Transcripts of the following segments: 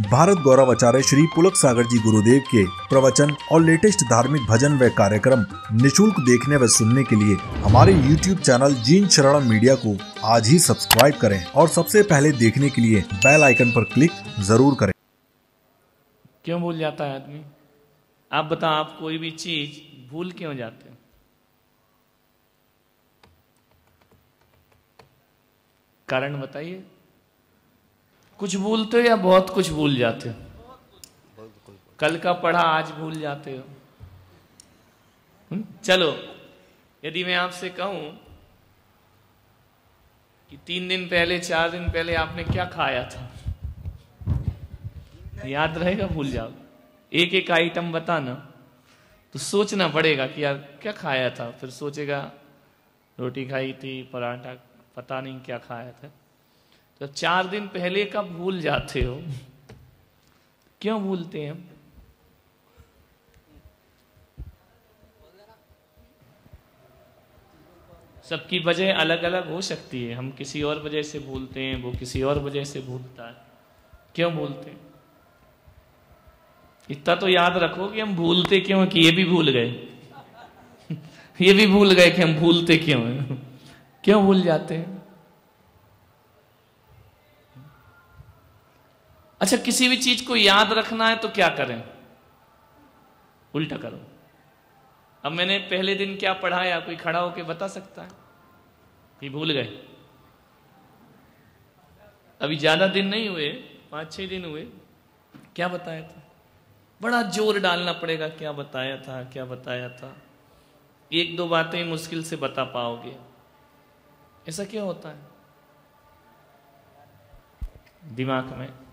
भारत गौरव आचार्य श्री पुलक सागर जी गुरुदेव के प्रवचन और लेटेस्ट धार्मिक भजन व कार्यक्रम निशुल्क देखने व सुनने के लिए हमारे YouTube channel Jeen Sharan media को आज ही सब्सक्राइब करें और सबसे पहले देखने के लिए बेल आइकन पर क्लिक ज़रूर करें। क्यों भूल जाता है आदमी? आप बताओ, आप कोई भी चीज़ भूल क्यों जाते हो? कारण बताइए। कुछ भूलते हो या बहुत कुछ भूल जाते हो? कल का पढ़ा, आज भूल जाते हो? चलो, यदि मैं आपसे कहूँ कि तीन दिन पहले, चार दिन पहले आपने क्या खाया था? याद रहेगा, भूल जाओ। एक एक आइटम बताना। तो सोचना पड़ेगा कि यार, क्या खाया था? फिर सोचेगा, रोटी खाई थी, पराठा, पता नहीं क्या खाया था। तो चार दिन पहले का भूल जाते हो। क्यों भूलते हैं? हम सबकी वजह अलग अलग हो सकती है। हम किसी और वजह से भूलते हैं, वो किसी और वजह से भूलता है। क्यों भूलते हैं? इतना तो याद रखो कि हम भूलते क्यों हैं कि ये भी भूल गए। ये भी भूल गए कि हम भूलते क्यों हैं। क्यों भूल जाते हैं? अच्छा किसी भी चीज़ को याद रखना है तो क्या करें? उल्टा करो। अब मैंने पहले दिन क्या पढ़ाया? कोई खड़ा होके बता सकता है? कि भूल गए? अभी ज़्यादा दिन नहीं हुए, पाँच छह दिन हुए। क्या बताया था? बड़ा ज़ोर डालना पड़ेगा, क्या बताया था, क्या बताया था। एक दो बातें मुश्किल से बता पाओगे। ऐसा क्या होता है? दिमाग में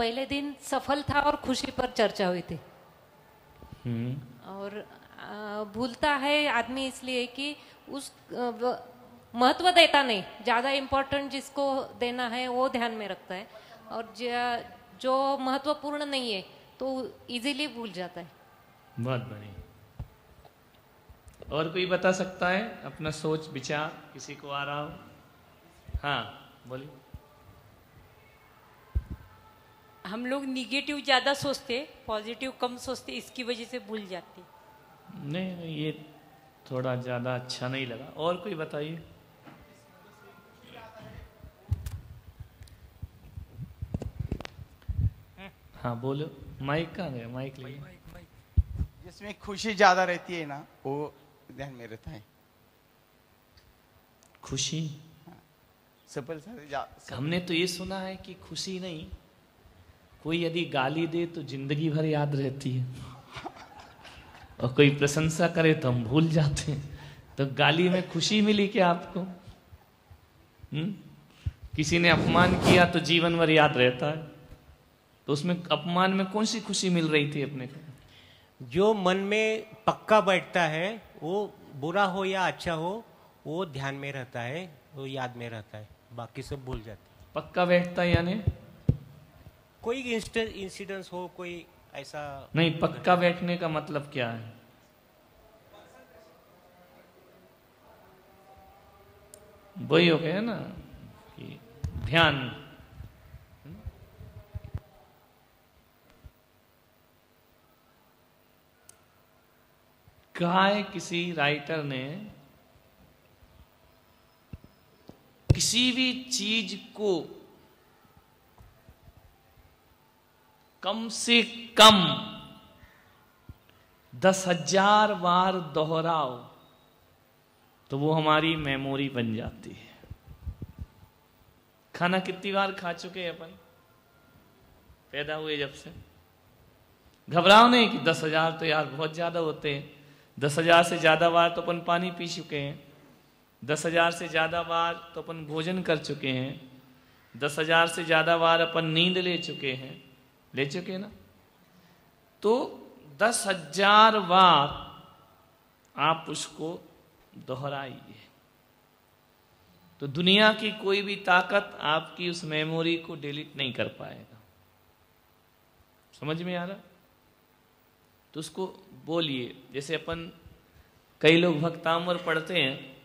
पहले दिन सफल था और खुशी पर चर्चा हुई थी। हम्म। और आ, भूलता है आदमी इसलिए कि उस महत्व देता नहीं। ज़्यादा इम्पोर्टेंट जिसको देना है वो ध्यान में रखता है। और ज- जो महत्वपूर्ण नहीं है तो इजीली भूल जाता है। बहुत बढ़िया। और कोई बता सकता है? अपना सोच विचार किसी को आ रहा हो? हाँ बोलिए। हम लोग निगेटिव ज़्यादा सोचते पॉजिटिव कम सोचते इसकी वजह से भूल जाते। नहीं नहीं, ये थोड़ा ज़्यादा अच्छा नहीं लगा। और कोई बताइए? हाँ बोलो। माइक कहाँ गया? माइक ले जिसमें खुशी ज़्यादा रहती है ना वो ध्यान में रहता है। खुशी? हाँ। सफल हमने तो ये सुना है कि खुशी नहीं कोई यदि गाली दे तो ज़िंदगी भर याद रहती है। और कोई प्रशंसा करे तो हम भूल जाते हैं। तो गाली में खुशी मिली क्या आपको? हम्म? किसी ने अपमान किया तो जीवन भर याद रहता है। तो उसमें अपमान में कौन सी खुशी मिल रही थी अपने को? जो मन में पक्का बैठता है वो बुरा हो या अच्छा हो वो ध्यान में रहता है वो याद में रहता है। बाकी सब भूल जाते हैं। पक्का बैठता है यानी? कोई इंसिडेंस हो, कोई ऐसा नहीं, पक्का बैठने का मतलब क्या है? वही हो गया ना कि ध्यान। कहा है किसी राइटर ने, किसी भी चीज़ को कम से कम दस हज़ार बार दोहराओ तो वो हमारी मेमोरी बन जाती है। खाना कितनी बार खा चुके हैं अपन? पैदा हुए जब से। घबराओ नहीं कि दस हज़ार तो यार बहुत ज़्यादा होते हैं। दस हज़ार से ज़्यादा बार तो अपन पानी पी चुके हैं। दस हज़ार से ज़्यादा बार तो अपन भोजन कर चुके हैं। दस हज़ार से ज़्यादा बार अपन नींद ले चुके हैं। ले चुके ना? तो दस हज़ार बार आप उसको दोहराइए। तो दुनिया की कोई भी ताकत आपकी उस मेमोरी को डिलीट नहीं कर पाएगा। समझ में आ रहा? तो उसको बोलिए। जैसे अपन कई लोग भक्तामर पढ़ते हैं,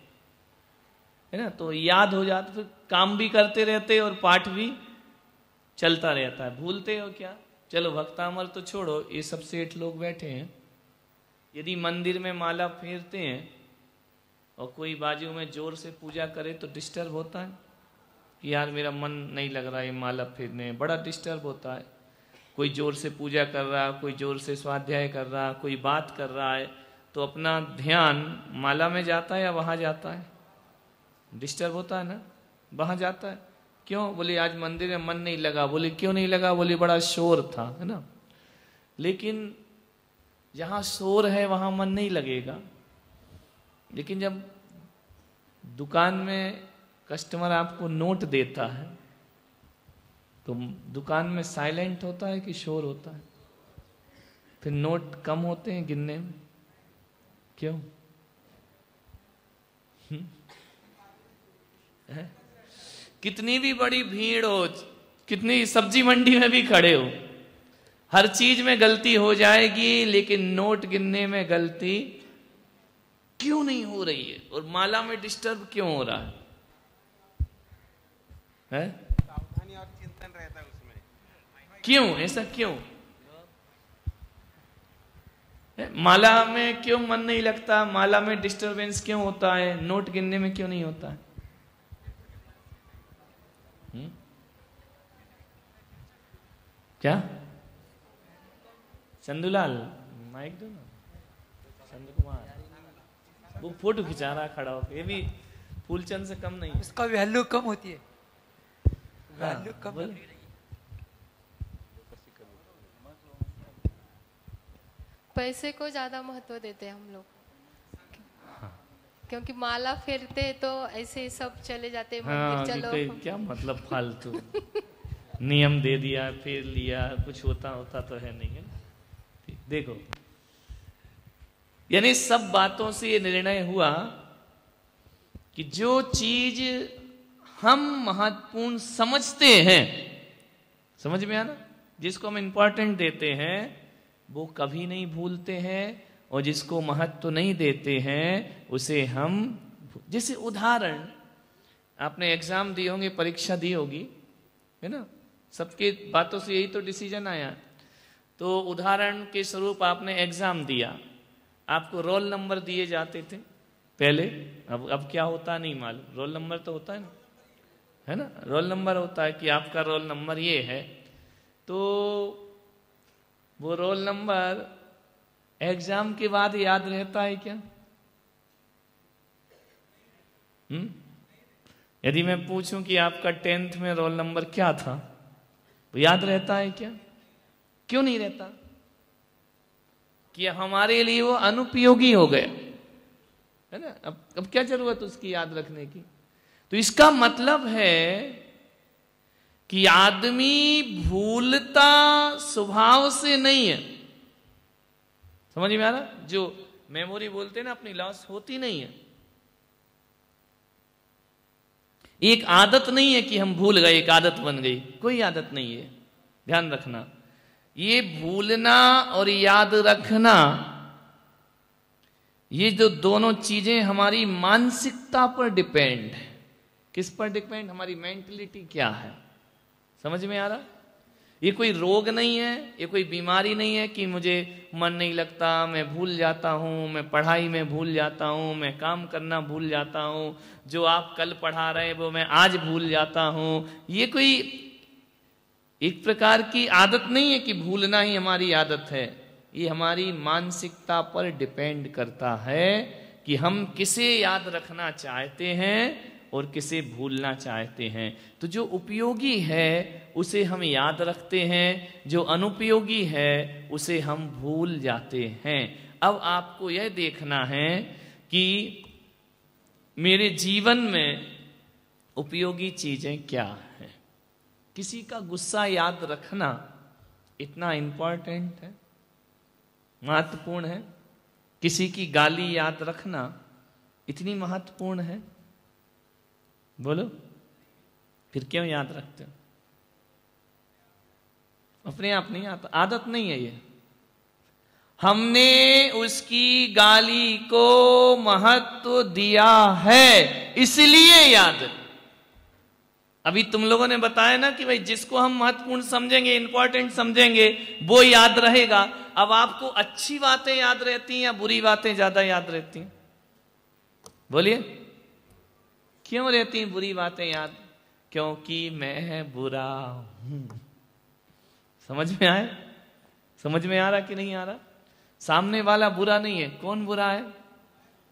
है ना? तो याद हो जाता फिर काम भी करते रहते और पाठ भी चलता रहता है। भूलते हो क्या? चलो, भक्तामर तो छोड़ो, ये सब सेठ लोग बैठे हैं। यदि मंदिर में माला फेरते हैं और कोई बाजू में ज़ोर से पूजा करे तो डिस्टर्ब होता है? कि यार, मेरा मन नहीं लग रहा है माला फेरने बड़ा डिस्टर्ब होता है। कोई ज़ोर से पूजा कर रहा, कोई ज़ोर से स्वाध्याय कर रहा, कोई बात कर रहा है तो अपना ध्यान माला में जाता है या वहाँ जाता है? डिस्टर्ब होता है ना? वहाँ जाता है। क्यों? बोले, आज मंदिर में मन नहीं लगा। बोले, क्यों नहीं लगा? बोले, बड़ा शोर था, है ना? लेकिन जहाँ शोर है, वहाँ मन नहीं लगेगा। लेकिन जब दुकान में कस्टमर आपको नोट देता है तो दुकान में साइलेंट होता है कि शोर होता है? फिर नोट कम होते हैं गिनने में। क्यों? हम्म? है? कितनी भी बड़ी भीड़ हो, कितनी सब्ज़ी मंडी में भी खड़े हो, हर चीज़ में गलती हो जाएगी, लेकिन नोट गिनने में गलती क्यों नहीं हो रही है? और माला में डिस्टर्ब क्यों हो रहा है? सावधानी और चिंतन रहता है? उसमें क्यों? ऐसा क्यों? माला में क्यों मन नहीं लगता? माला में डिस्टरबेंस क्यों होता है? नोट गिनने में क्यों नहीं होता है? हम्म? क्या? चंदूलाल माइक दो ना। चंदू कुमार वो फ़ोटो खिंचा रहा खड़ा होकर ये भी फूलचंद से कम नहीं है। उसका वैल्यू कम होती है। वैल्यू हाँ, कम बोले। होती है। पैसे को ज़्यादा महत्व देते हैं हम लोग। क्योंकि माला फेरते तो ऐसे सब चले जाते हाँ मंदिर चलो। क्या मतलब फालतू? नियम दे दिया फिर लिया कुछ होता होता तो है नहीं है? देखो। यानी सब बातों से ये निर्णय हुआ कि जो चीज़ हम महत्वपूर्ण समझते हैं समझ में आना जिसको हम इंपॉर्टेंट देते हैं वो कभी नहीं भूलते हैं और जिसको महत्व नहीं देते हैं, उसे हम जैसे उदाहरण, आपने एग्ज़ाम दिए होंगे, परीक्षा दी होगी, है ना? सबके बातों से यही तो डिसीज़न आया। तो उदाहरण के स्वरूप आपने एग्ज़ाम दिया। आपको रोल नंबर दिए जाते थे। पहले, अब अब क्या होता नहीं मालूम। रोल नंबर तो होता है ना? है ना? रोल नंबर होता है कि आपका रोल नंबर ये है। तो वो रोल नंबर एग्ज़ाम के बाद याद रहता है क्या? हम्म? यदि मैं पूछूँ कि आपका टेंथ में रोल नंबर क्या था, वो याद रहता है क्या? क्यों नहीं रहता? कि हमारे लिए वो अनुपयोगी हो गया है ना? अब अब क्या ज़रूरत उसकी याद रखने की? तो इसका मतलब है कि आदमी भूलता स्वभाव से नहीं है। समझ में आ रहा? जो मेमोरी बोलते ना, अपनी लॉस होती नहीं है। एक आदत नहीं है कि हम भूल गए, एक आदत बन गई। कोई आदत नहीं है। ध्यान रखना। ये भूलना और याद रखना, ये जो दोनों चीज़ें हमारी मानसिकता पर डिपेंड है। किस पर डिपेंड हमारी मेंटलिटी क्या है? समझ में आ रहा? ये कोई रोग नहीं है, ये कोई बीमारी नहीं है कि मुझे मन नहीं लगता, मैं भूल जाता हूँ, मैं पढ़ाई में भूल जाता हूँ, मैं काम करना भूल जाता हूँ, जो आप कल पढ़ा रहे वो मैं आज भूल जाता हूँ। ये कोई एक प्रकार की आदत नहीं है कि भूलना ही हमारी आदत है। ये हमारी मानसिकता पर डिपेंड करता है कि हम किसे याद रखना चाहते हैं और किसे भूलना चाहते हैं। तो जो उपयोगी है, उसे हम याद रखते हैं। जो अनुपयोगी है, उसे हम भूल जाते हैं। अब आपको यह देखना है कि मेरे जीवन में उपयोगी चीज़ें क्या हैं। किसी का गुस्सा याद रखना इतना इंपॉर्टेंट है, महत्वपूर्ण है। किसी की गाली याद रखना इतनी महत्वपूर्ण है। बोलो। फिर क्यों याद रखते हो? अपने आप नहीं आता। आदत नहीं है ये। हमने उसकी गाली को महत्व दिया है, इसलिए याद। अभी तुम लोगों ने बताया ना कि भाई जिसको हम महत्वपूर्ण समझेंगे इंपॉर्टेंट समझेंगे, वो याद रहेगा। अब आपको अच्छी बातें याद रहती हैं या बुरी बातें ज़्यादा याद रहती हैं? बोलिए। क्यों रहती हैं बुरी बातें याद? क्योंकि मैं बुरा हूँ। समझ में आए? समझ में आ रहा कि नहीं आ रहा? सामने वाला बुरा नहीं है। कौन बुरा है?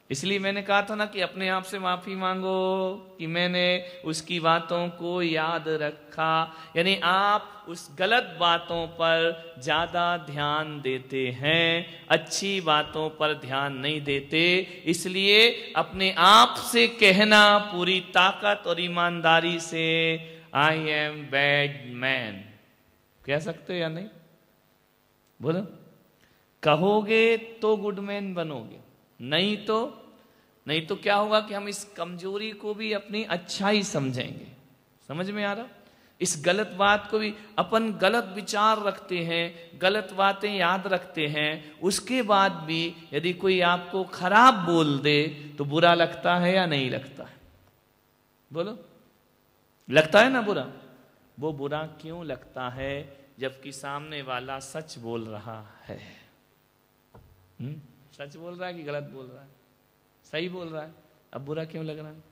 इसलिए मैंने कहा था ना कि अपने आप से माफ़ी मांगो कि मैंने उसकी बातों को याद रखा। यानी आप उस गलत बातों पर ज़्यादा ध्यान देते हैं, अच्छी बातों पर ध्यान नहीं देते। इसलिए अपने आप से कहना पूरी ताकत और ईमानदारी से आई एम बैड मैन कह सकते या नहीं? बोलो। कहोगे तो गुड मैन बनोगे। नहीं तो नहीं तो क्या होगा कि हम इस कमज़ोरी को भी अपनी अच्छाई समझेंगे। समझ में आ रहा? इस गलत बात को भी, अपन गलत विचार रखते हैं, गलत बातें याद रखते हैं, उसके बाद भी यदि कोई आपको खराब बोल दे तो बुरा लगता है या नहीं लगता है? बोलो। लगता है ना बुरा? वो बुरा क्यों लगता है, जबकि सामने वाला सच बोल रहा है? हुँ? सच बोल रहा है कि गलत बोल रहा है? सही बोल रहा है? अब बुरा क्यों लग रहा है?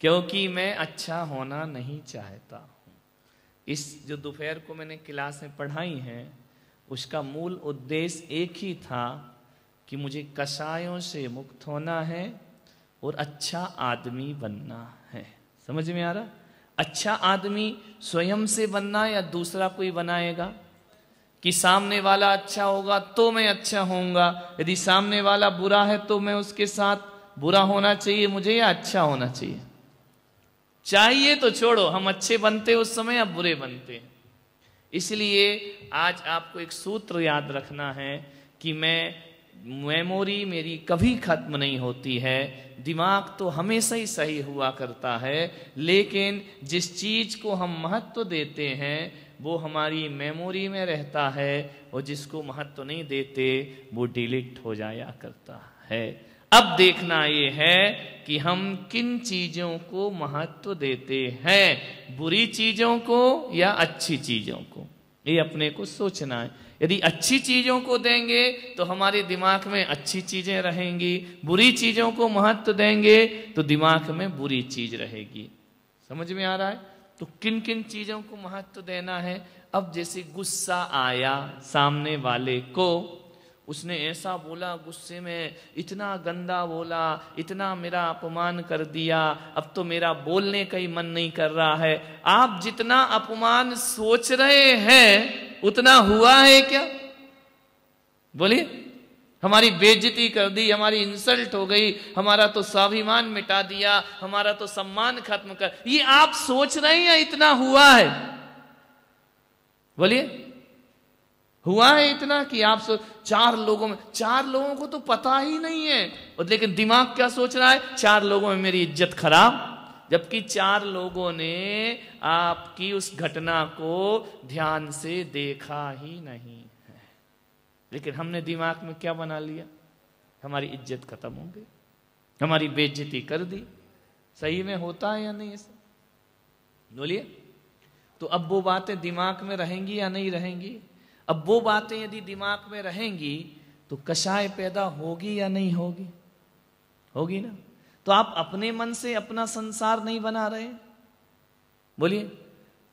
क्योंकि मैं अच्छा होना नहीं चाहता हूँ। इस जो दोपहर को मैंने क्लास में पढ़ाई है, उसका मूल उद्देश्य एक ही था कि मुझे कषायों से मुक्त होना है और अच्छा आदमी बनना है। समझ में आ रहा? अच्छा आदमी स्वयं से बनना या दूसरा कोई बनाएगा? कि सामने वाला अच्छा होगा तो मैं अच्छा होऊँगा। यदि सामने वाला बुरा है तो मैं उसके साथ बुरा होना चाहिए, मुझे या अच्छा होना चाहिए? चाहिए तो छोड़ो, हम अच्छे बनते उस समय या बुरे बनते इसलिए आज आपको एक सूत्र याद रखना है कि मैं मेमोरी मेरी कभी खत्म नहीं होती है। दिमाग तो हमेशा ही सही हुआ करता है, लेकिन जिस चीज़ को हम महत्व देते हैं, वो हमारी मेमोरी में रहता है और जिसको महत्व नहीं देते, वो डिलीट हो जाया करता है। अब देखना ये है कि हम किन चीज़ों को महत्व देते हैं, बुरी चीज़ों को या अच्छी चीज़ों को? ये अपने को सोचना है। यदि अच्छी चीज़ों को देंगे तो हमारे दिमाग में अच्छी चीज़ें रहेंगी। बुरी चीज़ों को महत्व देंगे तो दिमाग में बुरी चीज़ रहेगी। समझ में आ रहा है? तो किन किन चीज़ों को महत्व देना है? अब जैसे गुस्सा आया सामने वाले को, उसने ऐसा बोला, गुस्से में इतना गंदा बोला, इतना मेरा अपमान कर दिया, अब तो मेरा बोलने का ही मन नहीं कर रहा है। आप जितना अपमान सोच रहे हैं उतना हुआ है क्या? बोलिए, हमारी बेजती कर दी, हमारी इंसल्ट हो गई, हमारा तो स्वाभिमान मिटा दिया, हमारा तो सम्मान खत्म कर, ये आप सोच रहे हैं या इतना हुआ है? बोलिए, हुआ है इतना कि आप सो, चार लोगों में, चार लोगों को तो पता ही नहीं है, और लेकिन दिमाग क्या सोच रहा है? चार लोगों में मेरी इज़्ज़त खराब जबकि चार लोगों ने आपकी उस घटना को ध्यान से देखा ही नहीं है। लेकिन हमने दिमाग में क्या बना लिया? हमारी इज़्ज़त खत्म हो गई। हमारी बेइज्जती कर दी। सही में होता है या नहीं ऐसा? बोलिए। तो अब वो बातें दिमाग में रहेंगी या नहीं रहेंगी? अब वो बातें यदि दिमाग में रहेंगी तो कषाय पैदा होगी या नहीं होगी? होगी ना? तो आप अपने मन से अपना संसार नहीं बना रहे? बोलिए,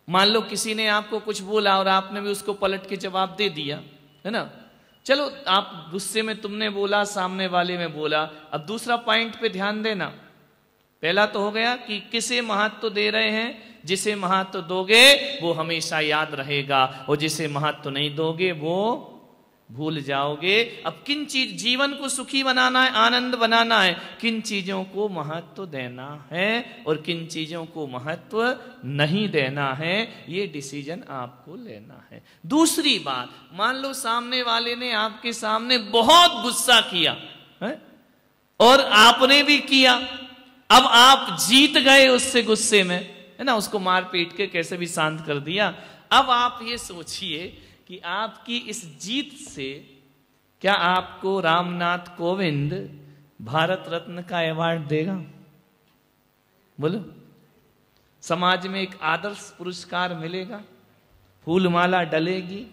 मान लो किसी ने आपको कुछ बोला और आपने भी उसको पलट के जवाब दे दिया, है ना? चलो, आप गुस्से में तुमने बोला, सामने वाले में बोला। अब दूसरा पॉइंट पे ध्यान देना। पहला तो हो गया कि किसे महत्व दे रहे हैं? जिसे महत्व दोगे, वो हमेशा याद रहेगा। और जिसे महत्व नहीं दोगे, वो भूल जाओगे। अब किन चीज़, जीवन को सुखी बनाना है, आनंद बनाना है, किन चीज़ों को महत्व देना है और किन चीज़ों को महत्व नहीं देना है, ये डिसीज़न आपको लेना है। दूसरी बात, मान लो सामने वाले ने आपके सामने बहुत गुस्सा किया, है? और आपने भी किया। अब आप जीत गए उससे गुस्से में, है ना? उसको मार पीट के कैसे भी शांत कर दिया। अब आप ये सोचिए कि आपकी इस जीत से क्या आपको रामनाथ कोविंद भारत रत्न का अवार्ड देगा? बोलो। समाज में एक आदर्श पुरस्कार मिलेगा फूल माला डलेगी।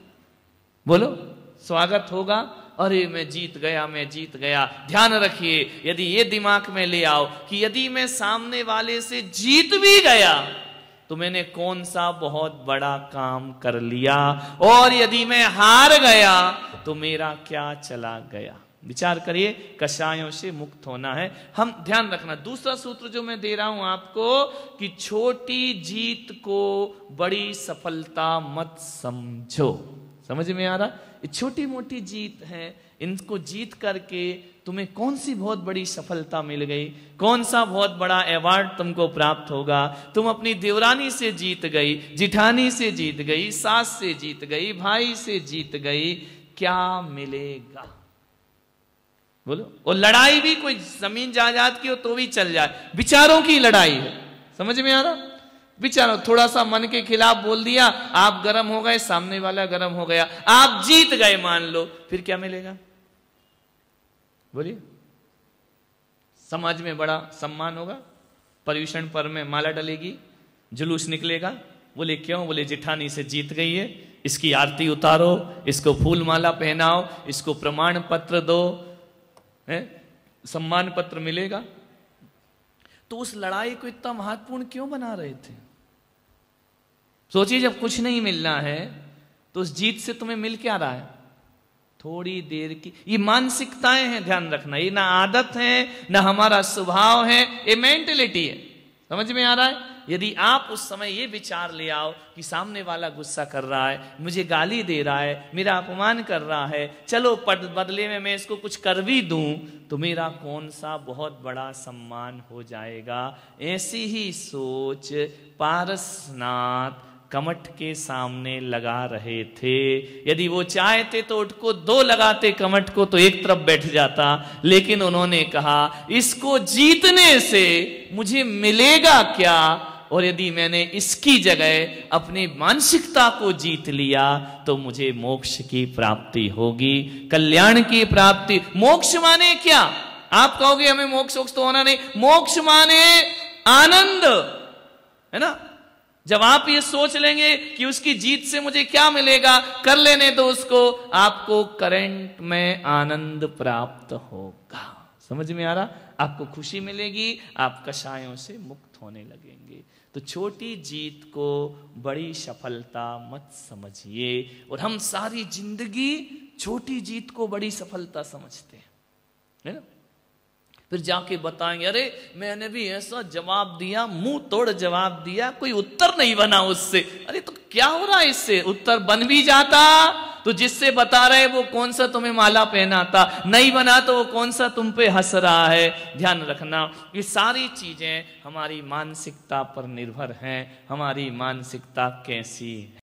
बोलो, स्वागत होगा। अरे, मैं जीत गया, मैं जीत गया। ध्यान रखिए, यदि ये दिमाग में ले आओ कि यदि मैं सामने वाले से जीत भी गया तो मैंने कौन सा बहुत बड़ा काम कर लिया? और यदि मैं हार गया तो मेरा क्या चला गया? विचार करिए कषायों से मुक्त होना है। हम ध्यान रखना। दूसरा सूत्र जो मैं दे रहा हूँ आपको, कि छोटी जीत को बड़ी सफलता मत समझो। समझ में आ रहा? छोटी मोटी जीत है। इनको जीत करके तुम्हें कौन सी बहुत बड़ी सफलता मिल गई? कौन सा बहुत बड़ा अवार्ड तुमको प्राप्त होगा? तुम अपनी देवरानी से जीत गई, जिठानी से जीत गई, सास से जीत गई, भाई से जीत गई। क्या मिलेगा? बोलो। और लड़ाई भी कोई ज़मीन जायदाद की हो तो भी चल जाए। विचारों की लड़ाई है। समझ में आ रहा? विचारो थोड़ा सा मन के खिलाफ बोल दिया, आप गर्म हो गए, सामने वाला गर्म हो गया, आप जीत गए मान लो, फिर क्या मिलेगा? बोलिए। समाज में बड़ा सम्मान होगा पर्यूषण पर में माला डलेगी, जुलूस निकलेगा, बोले, क्यों? बोले, जिठानी से जीत गई है, इसकी आरती उतारो, इसको फूल माला पहनाओ, इसको प्रमाण पत्र दो, है? सम्मान पत्र मिलेगा? तो उस लड़ाई को इतना महत्वपूर्ण क्यों बना रहे थे? सोचिए जब कुछ नहीं मिलना है तो उस जीत से तुम्हें मिल क्या रहा है? थोड़ी देर की, ये मानसिकताएँ हैं, ध्यान रखना। ये ना आदत है, ना हमारा स्वभाव है, ये मेंटेलिटी है। समझ में आ रहा है? यदि आप उस समय ये विचार ले आओ कि सामने वाला गुस्सा कर रहा है, मुझे गाली दे रहा है, मेरा अपमान कर रहा है, चलो बदले में मैं इसको कुछ कर भी दूँ तो मेरा कौन सा बहुत बड़ा सम्मान हो जाएगा? ऐसी ही सोच, पारसनाथ कमठ के सामने लगा रहे थे। यदि वो चाहते तो उठको दो लगाते कमठ को तो एक तरफ़ बैठ जाता। लेकिन उन्होंने कहा, इसको जीतने से मुझे मिलेगा क्या? और यदि मैंने इसकी जगह अपनी मानसिकता को जीत लिया तो मुझे मोक्ष की प्राप्ति होगी। कल्याण की प्राप्ति। मोक्ष माने क्या? आप कहोगे, हमें मोक्ष मोक्ष तो होना नहीं। मोक्ष माने आनंद। है ना? जब आप ये सोच लेंगे कि उसकी जीत से मुझे क्या मिलेगा, कर लेने दो उसको, आपको करंट में आनंद प्राप्त होगा। समझ में आ रहा? आपको खुशी मिलेगी, आप कषायों से मुक्त होने लगेंगे। तो छोटी जीत को बड़ी सफलता मत समझिए। और हम सारी ज़िंदगी छोटी जीत को बड़ी सफलता समझते हैं। है ना? फिर जाके बताएँगे, अरे, मैंने भी ऐसा जवाब दिया, मुँह तोड़ जवाब दिया, कोई उत्तर नहीं बना उससे। अरे तो क्या हो रहा है इससे? उत्तर बन भी जाता। तो जिससे बता रहे वो कौन सा तुम्हें माला पहनाता? नहीं बना तो वो कौन सा तुम पे हंस रहा है? ध्यान रखना, ये सारी चीज़ें हमारी मानसिकता पर निर्भर हैं। हमारी मानसिकता कैसी